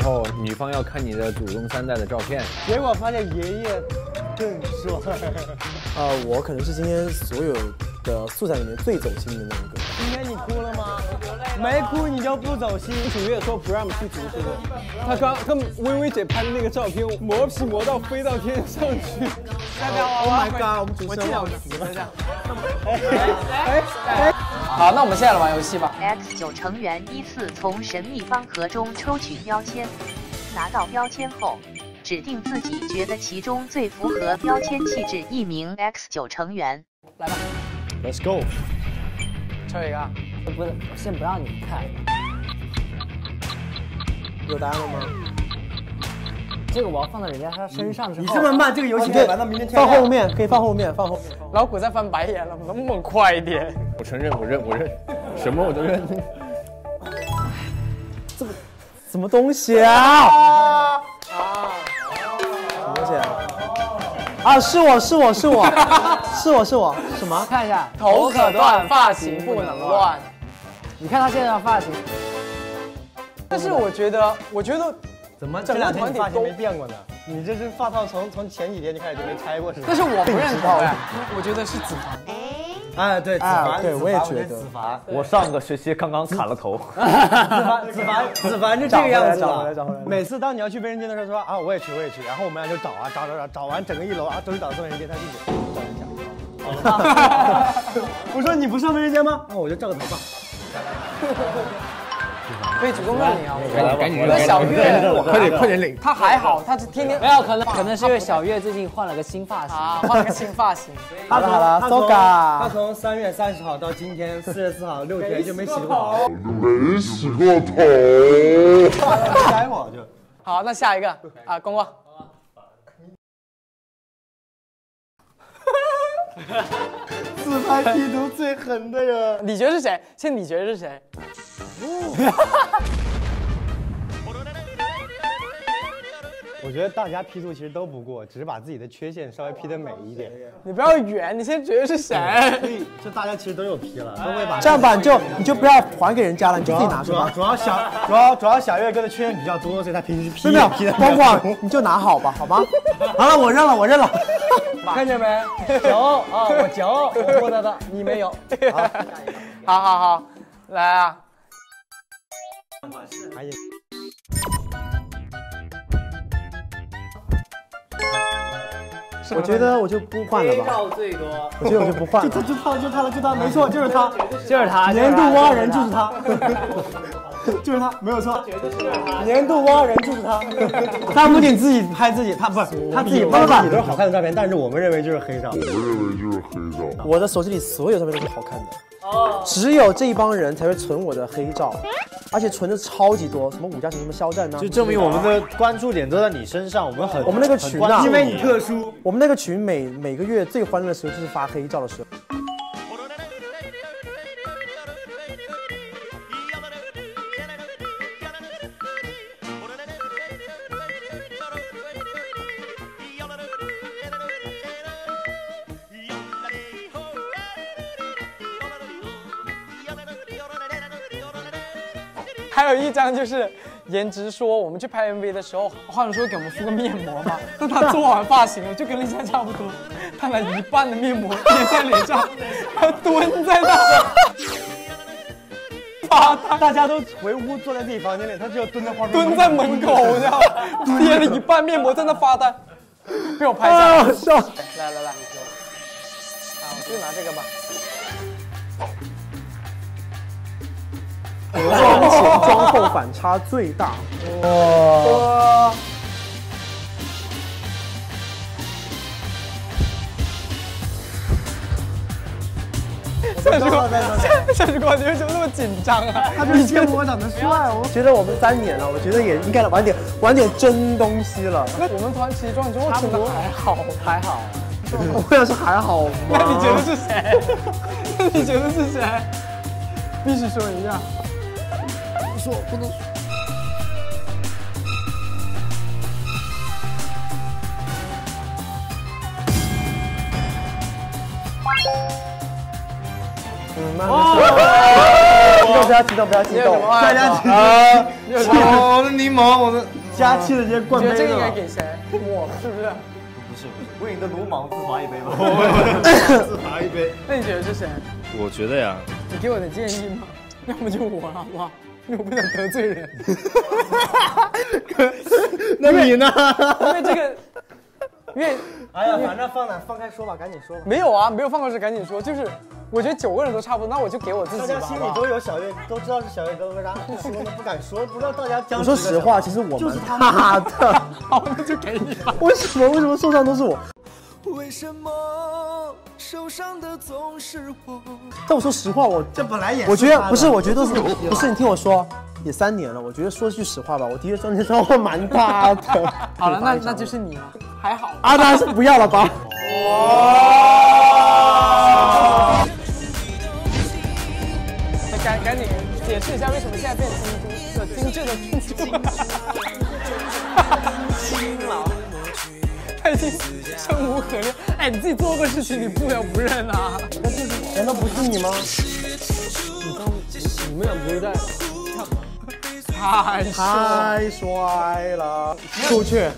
相亲的时候，女方要看你的祖宗三代的照片，结果发现爷爷更帅。呃，我可能是今天所有的素材里面最走心的那一个。今天你哭了吗？没哭你就不走心。楚月说不让去读书的，他刚跟薇薇姐拍的那个照片，磨皮磨到飞到天上去。代表我 Oh my god！我们主持人忘词了。好，那我们现在来玩游戏吧。X 九成员依次从神秘方盒中抽取标签，拿到标签后，指定自己觉得其中最符合标签气质一名 X 九成员。来吧，Let's go！抽一个啊。不是，先不让你看，有答案了吗？这个我要放到人家他身上之后。你这么慢，这个游戏可以玩到明天天亮。放后面，可以放后面，放后面。老谷在翻白眼了，能不能快一点？我承认，我认，我认，什么我都认。这什么东西啊？啊！什么东西啊？啊，是我是我是我 是我是我什么？看一下，头可断，发型不能乱。你看他现在的发型，但是我觉得，我觉得，怎么这两天你发型没变过呢？你这是发套从从前几天就开始就没拆过是吧？但是我不认同哎，我觉得是子凡。哎，对，子啊凡，对我也觉得子凡，我上个学期刚刚砍了头，子凡，子凡，子凡就这个样子找回来找回来找回来。的每次当你要去卫生间的时候，说啊，我也去，我也去，然后我们俩就找啊，找找找，找完整个一楼啊，都是找到卫生间，他进去找一下。我说你不上卫生间吗？那我就照个头吧。可以主动问你啊！赶紧赶紧那小月，快点快点领。他还好，他是天天没有可能，可能是因为小月最近换了个新发型。啊，换了个新发型。好了好了他从 Soga 他从三月三十号到今天四月四号，六天就没洗过头，没洗过头。改我就。好，那下一个啊，公公。自拍 P 图最狠的人！你觉得是谁？现在你觉得是谁？我觉得大家 P 图其实都不过，只是把自己的缺陷稍微 P 的美一点。你不要圆，你现在觉得是谁？所以就大家其实都有 P 了，都会把这样吧，你就你就不要还给人家了，你就自己拿主要去吧。主要小主要主要小月哥的缺陷比较多，所以他平时 P 真的 P 的，光光你就拿好吧，好吗？好了，我认了，我认了。看见没？骄傲啊！我骄傲，我获得的，你没有。好好好，来啊！哎呀，我觉得我就不换了吧，最多，我觉得我就不换了。就就他了，就他了，就他，没错，就是他，就是他，年度蛙人就是他，就是他，没有错，年度蛙人就是他。他不仅自己拍自己，他不是他自己拍自己都是好看的照片，但是我们认为就是黑照。我认为就是黑照。我的手机里所有照片都是好看的，只有这一帮人才会存我的黑照，而且存的超级多，什么武家城什么肖战呢，就证明我们的关注点都在你身上，我们很我们那个群啊因为你特殊，我们那个群每每个月最欢乐的时候就是发黑照的时候。还有一张就是颜值说我们去拍 MV 的时候，化妆师给我们敷个面膜嘛，但他做完发型了，就跟丽莎差不多，他拿一半的面膜贴在脸上，他蹲在那。发呆，大家都回屋坐在自己房间里，他只有蹲在化妆蹲在门口，你知道吗？贴了一半面膜在那发呆，被我拍下来。啊，笑。来来来，啊，我就拿这个吧。妆前妆后反差最大。哇！夏时光，夏夏时光，你为什么那么紧张啊？他就是羡慕我长得帅，我觉得我们三年了，我觉得也应该玩点玩点真东西了。那我们团起妆之后真的还好，还好。我要是还好吗？那你觉得是谁？那你觉得是谁？必须说一下。不说不能。嗯，慢慢说。动，不要激动，不要激动。大家激动啊，我的柠檬，我的佳期的这些冠觉得这。个应该给谁？我是不是？不是不是，为你的鲁莽自罚一杯吧。自罚一杯。那你觉得是谁？我觉得呀，你给我的建议吗？要不就我，好不好？因为我不想得罪人。那你呢？因为这个，因为哎呀，反正放哪放开说吧，赶紧说吧。没有啊，没有放开是赶紧说，就是我觉得九个人都差不多，那我就给我自己吧。大家心里都有小月，都知道是小月哥哥，然后不说呢，不敢说，不知道大家僵我说实话，其实我就是他妈的，好，那就给你吧。为什么为什么受伤都是我？为什么受伤的总是我？但我说实话，我这本来也我觉得不是，我觉得是不是。你听我说，也三年了，我觉得说句实话吧，我的确中间伤害蛮大的。好了，那那就是你了，还好。啊，那还是不要了吧。哇赶赶紧解释一下为什么现在变精珠的精致的精珠了。他已经生无可恋。哎，你自己做过事情，你不了不认啊！难道不是你吗？你刚，你们俩不是在太帅太帅了，出去。